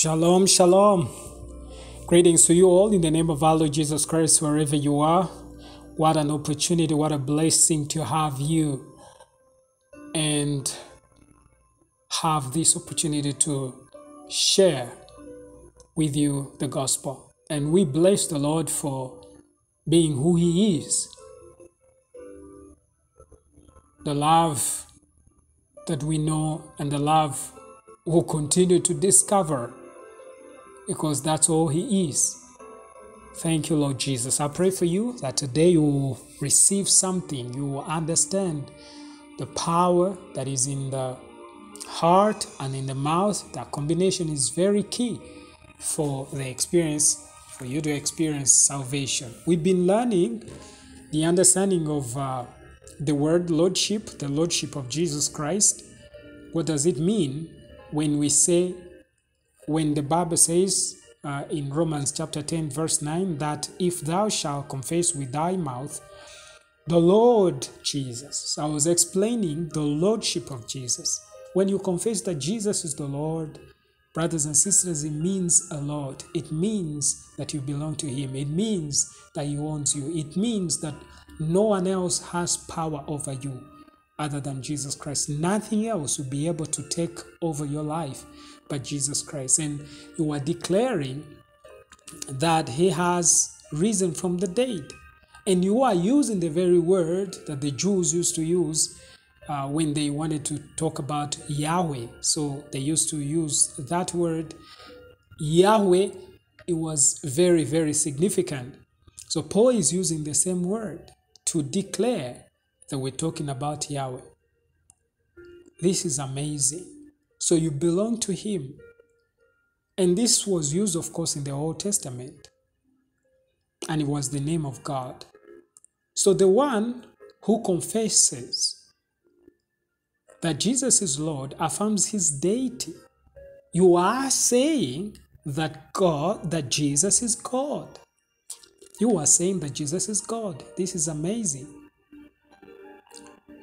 Shalom, shalom. Greetings to you all in the name of our Lord Jesus Christ, wherever you are. What an opportunity, what a blessing to have you and have this opportunity to share with you the gospel. And we bless the Lord for being who He is. The love that we know and the love we'll continue to discover because that's all He is. Thank you, Lord Jesus. I pray for you that today you will receive something, you will understand the power that is in the heart and in the mouth. That combination is very key for the experience, for you to experience salvation. We've been learning the understanding of uh, the word Lordship, the Lordship of Jesus Christ. What does it mean when we say, when the Bible says uh, in Romans chapter 10, verse 9, that if thou shalt confess with thy mouth the Lord Jesus. I was explaining the Lordship of Jesus. When you confess that Jesus is the Lord, brothers and sisters, it means a lot. It means that you belong to Him. It means that He owns you. It means that no one else has power over you other than Jesus Christ. Nothing else will be able to take over your life but Jesus Christ. And you are declaring that He has risen from the dead. And you are using the very word that the Jews used to use uh, when they wanted to talk about Yahweh. So they used to use that word Yahweh. It was very, very significant. So Paul is using the same word to declare that we're talking about Yahweh. This is amazing. So you belong to Him. And this was used, of course, in the Old Testament. And it was the name of God. So the one who confesses that Jesus is Lord affirms his deity. You are saying that God, that Jesus is God. You are saying that Jesus is God. This is amazing.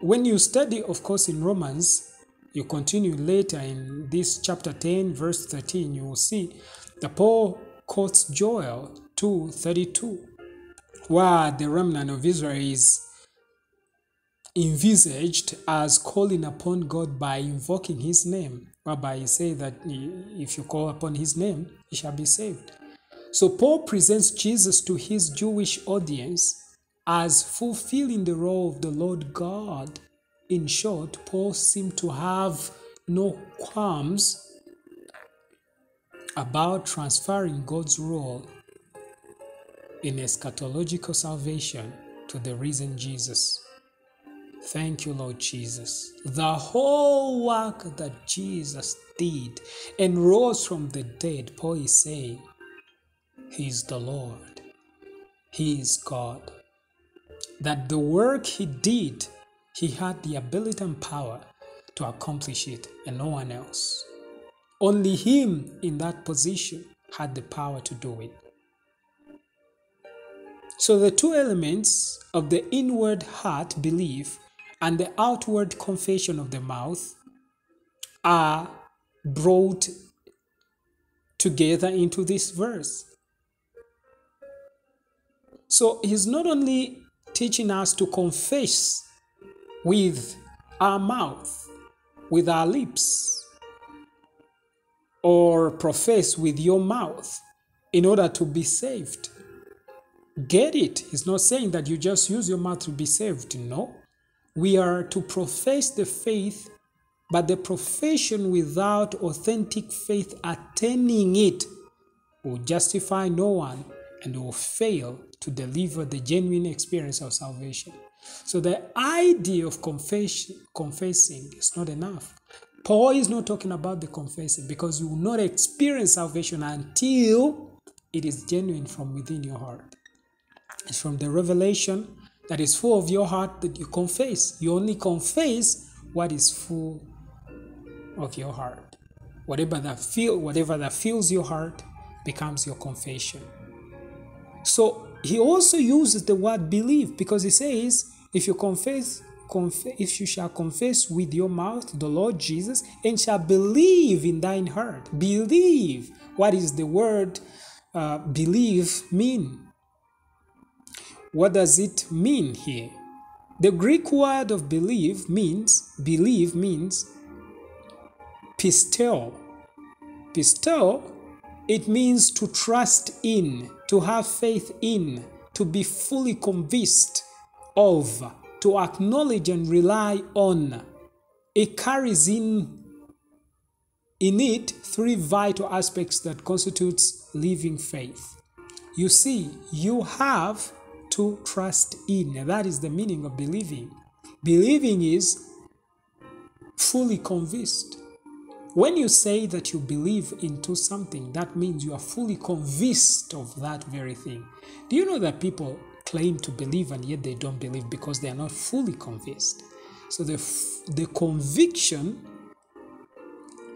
When you study, of course, in Romans, you continue later in this chapter 10, verse 13, you will see that Paul quotes Joel 2:32, where the remnant of Israel is envisaged as calling upon God by invoking his name, whereby he say that if you call upon his name, you shall be saved. So Paul presents Jesus to his Jewish audience as fulfilling the role of the Lord God. In short, Paul seemed to have no qualms about transferring God's role in eschatological salvation to the risen Jesus. Thank you, Lord Jesus. The whole work that Jesus did and rose from the dead, Paul is saying, He is the Lord, He is God. That the work He did, He had the ability and power to accomplish it, and no one else. Only Him in that position had the power to do it. So the two elements of the inward heart belief and the outward confession of the mouth are brought together into this verse. So he's not only teaching us to confess with our mouth, with our lips, or profess with your mouth in order to be saved. Get it? He's not saying that you just use your mouth to be saved. No. We are to profess the faith, but the profession without authentic faith attaining it will justify no one and will fail to deliver the genuine experience of salvation. So the idea of confessing is not enough. Paul is not talking about the confessing because you will not experience salvation until it is genuine from within your heart. It's from the revelation that is full of your heart that you confess. You only confess what is full of your heart. Whatever that feel, whatever that fills your heart becomes your confession. So he also uses the word believe because he says, if you confess conf- if you shall confess with your mouth the Lord Jesus and shall believe in thine heart. Believe. What is the word uh, believe mean? What does it mean here? The Greek word of believe means believe means pisteo. Pisteo, it means to trust in, to have faith in, to be fully convinced of, to acknowledge and rely on. It carries in in it three vital aspects that constitutes living faith. You see, you have to trust in. That is the meaning of believing. Believing is fully convinced. When you say that you believe into something, that means you are fully convinced of that very thing. Do you know that people claim to believe and yet they don't believe because they are not fully convinced? So the, the conviction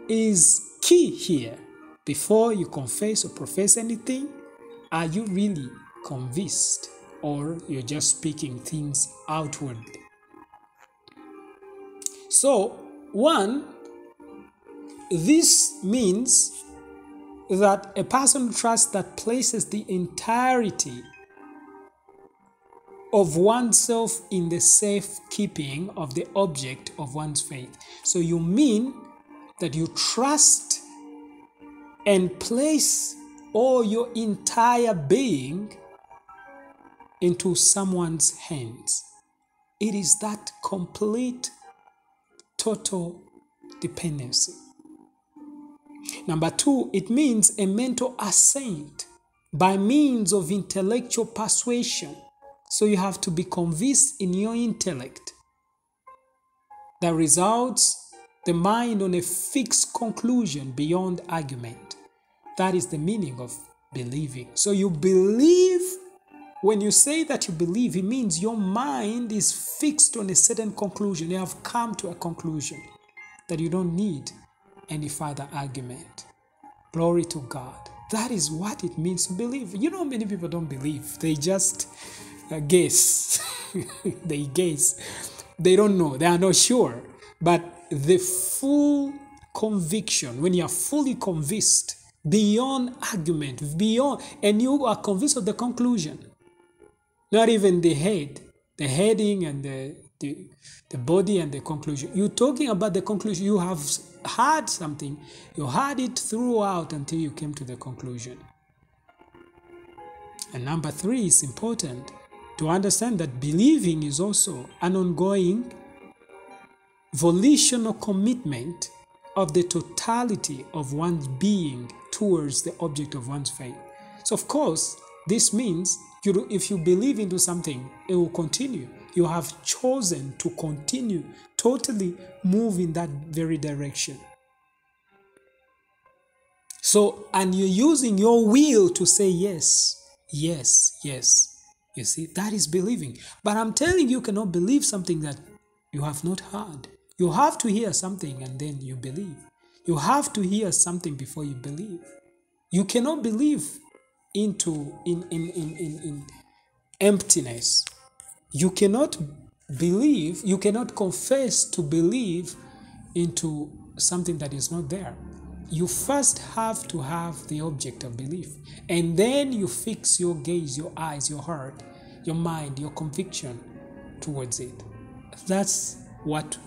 is key here. Before you confess or profess anything, are you really convinced or you're just speaking things outwardly? So, one, this means that a person trusts that places the entirety of oneself in the safe keeping of the object of one's faith. So you mean that you trust and place all your entire being into someone's hands. It is that complete, total dependency. Number two, it means a mental assent by means of intellectual persuasion. So you have to be convinced in your intellect that results the mind on a fixed conclusion beyond argument. That is the meaning of believing. So you believe, when you say that you believe, it means your mind is fixed on a certain conclusion. You have come to a conclusion that you don't need any further argument. Glory to God. That is what it means to believe. You know, many people don't believe, they just uh, guess. they guess. They don't know, they are not sure. But the full conviction, when you are fully convinced, beyond argument, beyond, and you are convinced of the conclusion, not even the head, the heading and the, the, the body and the conclusion. You're talking about the conclusion. You have heard something, you heard it throughout until you came to the conclusion. And number three is important to understand that believing is also an ongoing volitional commitment of the totality of one's being towards the object of one's faith. So, of course, this means you, if you believe into something, it will continue. You have chosen to continue, totally move in that very direction. So, and you're using your will to say yes, yes, yes. You see, that is believing. But I'm telling you, you cannot believe something that you have not heard. You have to hear something and then you believe. You have to hear something before you believe. You cannot believe into in, in, in, in, in emptiness. You cannot believe, you cannot confess to believe into something that is not there. You first have to have the object of belief, and then you fix your gaze, your eyes, your heart, your mind, your conviction towards it. That's what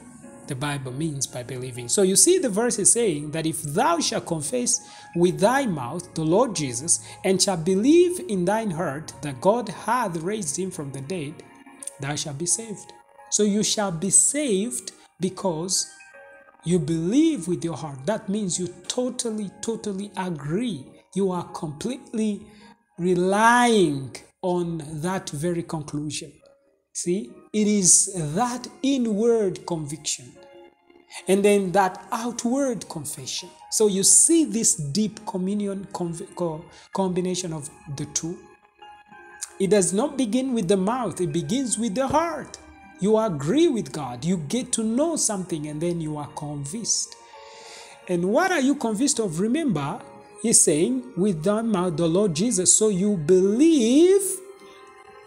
the Bible means by believing. So you see, the verse is saying that if thou shalt confess with thy mouth the Lord Jesus, and shalt believe in thine heart that God hath raised him from the dead, thou shalt be saved. So you shall be saved because you believe with your heart. That means you totally, totally agree. You are completely relying on that very conclusion. See, it is that inward conviction and then that outward confession. So you see this deep communion combination of the two. It does not begin with the mouth, it begins with the heart. You agree with God, you get to know something, and then you are convinced. And what are you convinced of? Remember, he's saying, with thy mouth, the Lord Jesus. So you believe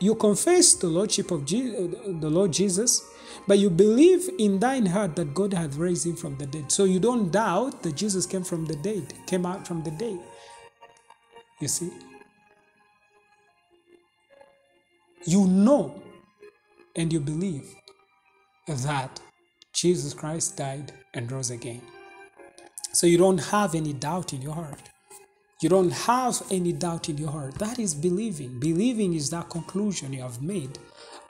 you confess the lordship of Jesus, the Lord Jesus, But you believe in thine heart that God hath raised him from the dead. So you don't doubt that Jesus came from the dead, came out from the dead. You see? You know and you believe that Jesus Christ died and rose again. So you don't have any doubt in your heart. You don't have any doubt in your heart. That is believing. Believing is that conclusion you have made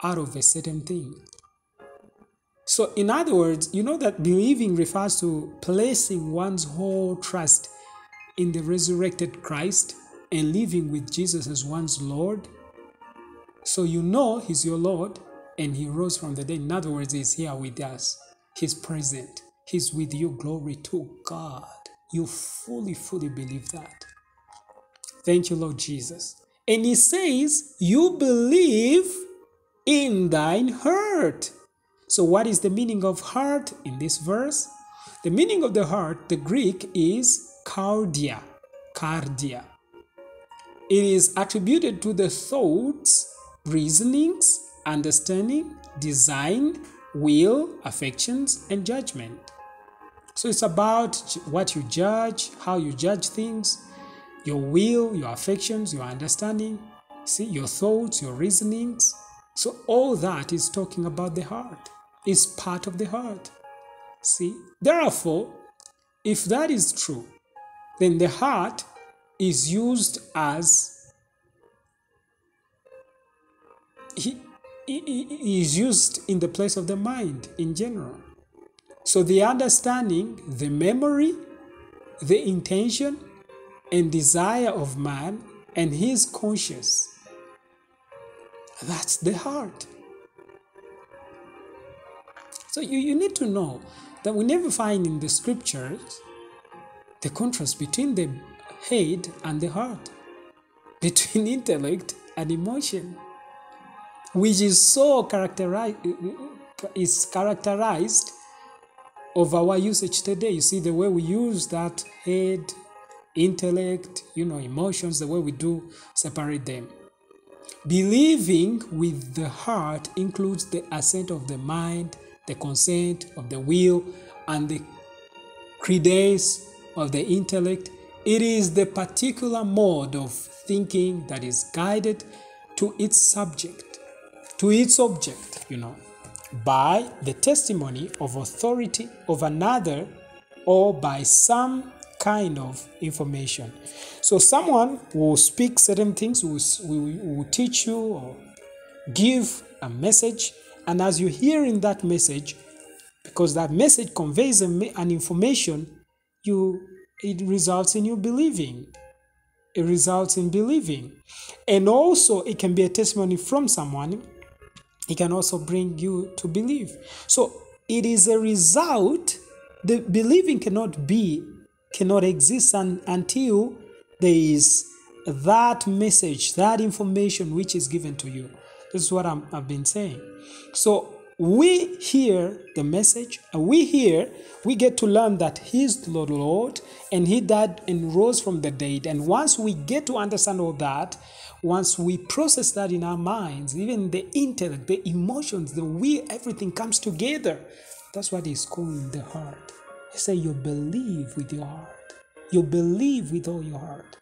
out of a certain thing. So, in other words, you know that believing refers to placing one's whole trust in the resurrected Christ and living with Jesus as one's Lord. So, you know He's your Lord and He rose from the dead. In other words, He's here with us, He's present, He's with you. Glory to God. You fully, fully believe that. Thank you, Lord Jesus. And he says, You believe in thine heart. So, what is the meaning of heart in this verse? The meaning of the heart, the Greek is cardia. Cardia. It is attributed to the thoughts, reasonings, understanding, design, will, affections, and judgment. So it's about what you judge, how you judge things, your will, your affections, your understanding, see, your thoughts, your reasonings. So, all that is talking about the heart, is part of the heart. See, therefore, if that is true, then the heart is used as he, is used in the place of the mind in general. So the understanding, the memory, the intention, and desire of man and his conscience. That's the heart. So you, you need to know that we never find in the scriptures the contrast between the head and the heart, between intellect and emotion, which is so characterized is characterized of our usage today. You see the way we use that head intellect, you know, emotions, the way we do separate them. Believing with the heart includes the assent of the mind, the consent of the will, and the credence of the intellect. It is the particular mode of thinking that is guided to its subject, to its object, you know, by the testimony of authority of another or by some kind of information. So someone will speak certain things, will, will, teach you or give a message, and as you hear in that message, because that message conveys an information, you it results in you believing. It results in believing. And also it can be a testimony from someone. It can also bring you to believe. So it is a result. The believing cannot be cannot exist un- until there is that message, that information which is given to you. This is what i have been saying. So we hear the message, and we hear, we get to learn that He's the Lord, Lord, and He died and rose from the dead. And once we get to understand all that, once we process that in our minds, even the intellect, the emotions, the will, everything comes together. That's what is called the heart. He said, You believe with your heart. You believe with all your heart.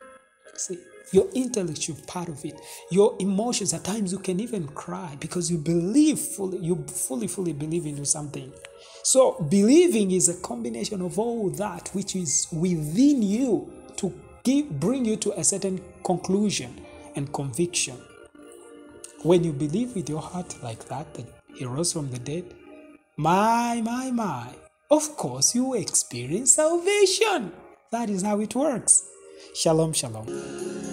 See, your intellect intellectual part of it, your emotions, at times you can even cry because you believe fully, you fully, fully believe into something. So, believing is a combination of all that which is within you to give, bring you to a certain conclusion and conviction. When you believe with your heart like that, that he rose from the dead, my, my, my, of course you experience salvation. That is how it works. Shalom, shalom.